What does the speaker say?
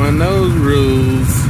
following those rules.